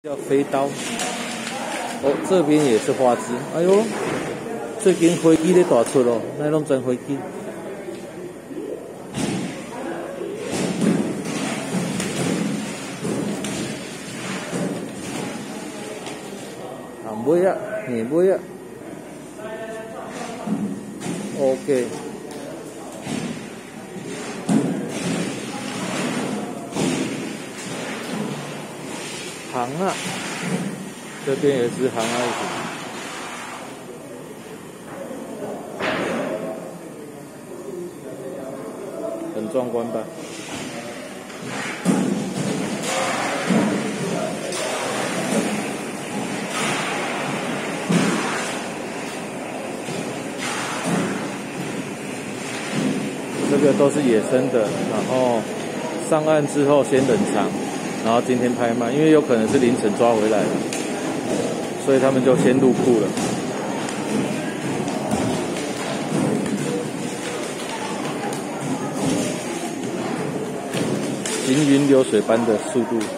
叫飞刀。哦，这边也是花枝。哎呦，最近飞机咧大出咯，那拢真飞机。啊，买啊，你买啊。OK。行啊，这边也是行啊，很壮观吧？这个都是野生的，然后上岸之后先冷藏。然后今天拍卖，因为有可能是凌晨抓回来的，所以他们就先入库了。行云流水般的速度。